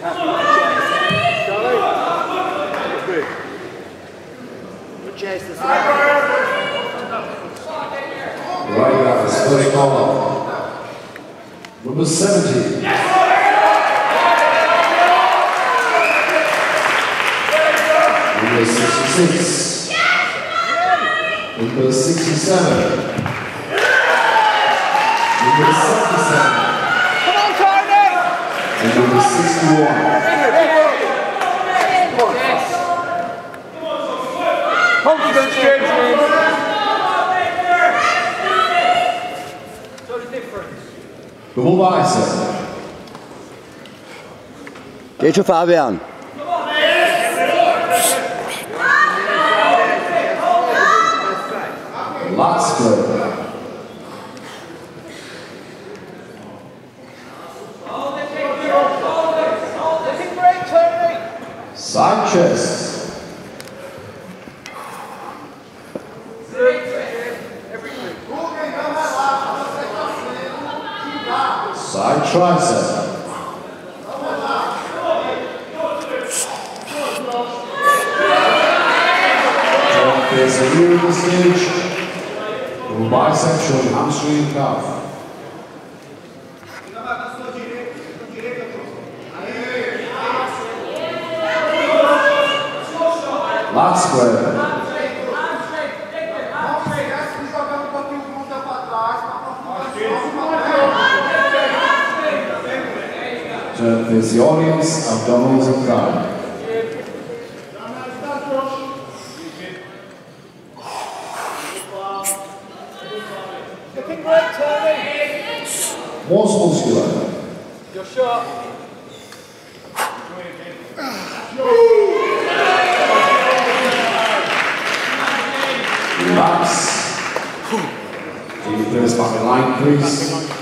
happy with the chest. Charlie? Good. Good chest, that's Right guys, first call. Number 70. Number 66. Number 67. Number number 61. Confidence, James. Double bicep. Geh zu Fabian. Lat spread. Chest. Side tricep. Face a of the stage. Showing hamstring calf. Thigh. Looking great, Tony! Most muscular. Your shot. Back in line, please.